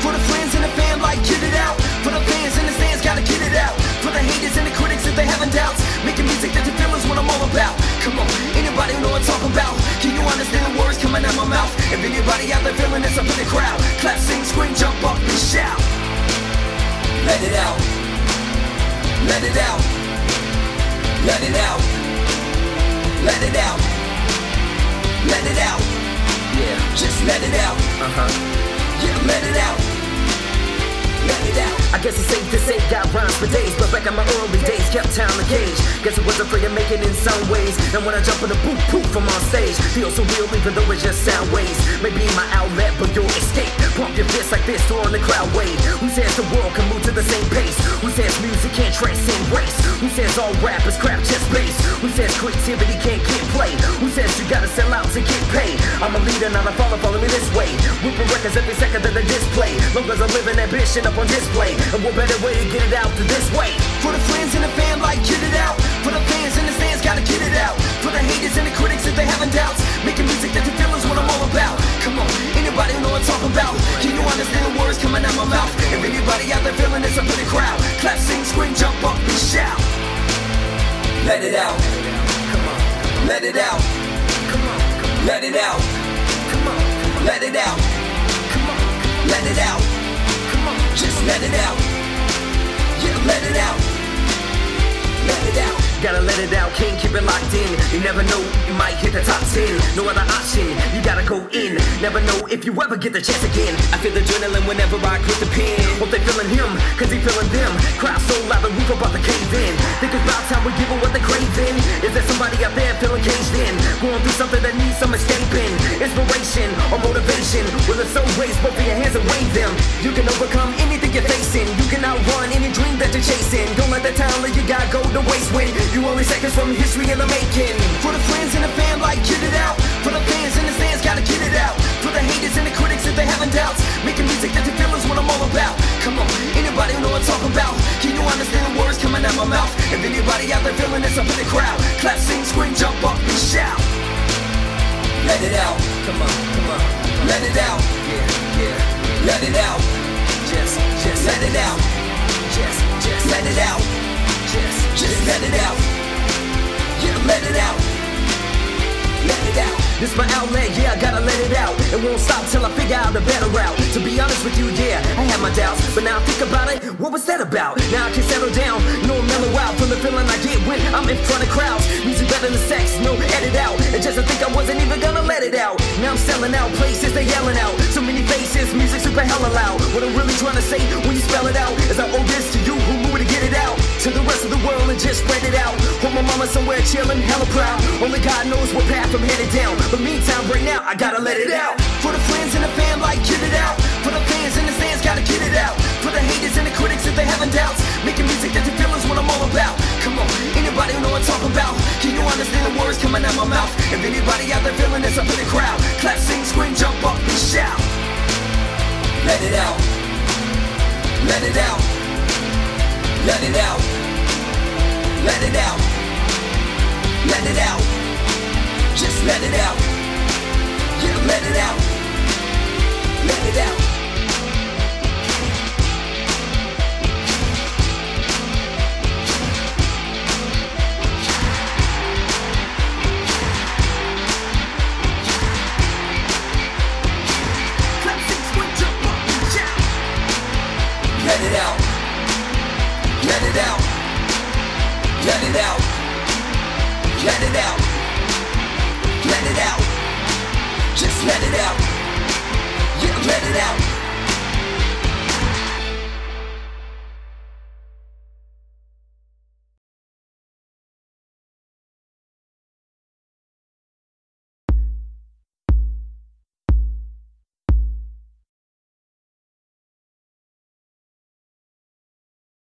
For the friends and the fam, like get it out. For the fans in the stands, gotta get it out. For the haters and the critics if they having doubts. Making music that the feel is what I'm all about. Come on, anybody know what I'm talking about? Can you understand the words coming out my mouth? If anybody out there feeling this up in the crowd, clap, sing, scream, jump up and shout. Let it out. Let it out. Let it out. Let it out. Let it out let it out. Uh huh. Yeah, let it out. Let it out. I guess it's safe to say got rhymes for days, but back in my early days, kept time in cage. Guess I was afraid of making it in some ways. And when I jump in the boot, poof from on stage, feels so real even though it's just sound waves. Maybe my outlet, but your escape. Pump your fist like this, throwing the crowd wave. Who says the world can move music can't transcend race? Who says all rap is crap, just bass? Who says creativity can't get played? Who says you gotta sell out to get paid? I'm a leader, not a follower, follow me this way. Whipping records every second that they display. Long as I live in ambition up on display. And what better way to get it out than this way? It out. Let it out. Let it out. Let it out. Let it out. Just let it out. Yeah, let it out. Gotta let it out, can't keep it locked in. You never know, you might hit the top 10. No other option, you gotta go in. Never know if you ever get the chance again. I feel adrenaline whenever I grip the pen. Hope they feeling him, cause he feeling them. Crowd so loud, the roof about to cave in. Think it's about time we give them what they craving. Is there somebody out there feeling caged in? Going through something that needs some escaping. Inspiration or motivation. Will it so raise both of your hands and wave them? You can overcome anything you're facing. You can outrun any dream chasing. Don't let the talent you got go to waste when you only seconds from history in the making. For the friends and the fam, like get it out. For the fans and the stands, gotta get it out. For the haters and the critics, if they having doubts, making music that you feel is what I'm all about. Come on, anybody know what I'm talking about? Can you understand the words coming out my mouth? If anybody out there feeling this up in the crowd, clap, sing, scream, jump up and shout. Let it out. Come on, come on. Let it out. Yeah, yeah. Let it out. Let it out. Yeah, let it out. Let it out. This my outlet, yeah, I gotta let it out. It won't stop till I figure out a better route. To be honest with you, yeah, I had my doubts. But now I think about it, what was that about? Now I can settle down, no mellow out from the feeling I get when I'm in front of crowds. Music better than sex, no edit out. And just to think I wasn't even gonna let it out. Now I'm selling out places, they yelling out. So many faces, music super hella loud. What I'm really trying to say when you spell it out is I owe this to you who knew to get it out. Just spread it out. Hold my mama somewhere chilling, hella proud. Only God knows what path I'm headed down. But meantime, right now, I gotta let it out. For the friends and the fam, like get it out. For the fans and the stands, gotta get it out. For the haters and the critics, if they having doubts, making music that you feel is what I'm all about. Come on, anybody know what I'm talking about? Can you understand the words coming out my mouth? If anybody out there feeling this up in the crowd, clap, sing, scream, jump up and shout. Let it out. Let it out. Let it out. Let it out. Let it out. Just let it out. Yeah, let it out. Let it out. It out. Let it out. Let it out. Just let it out. Yeah, let it out.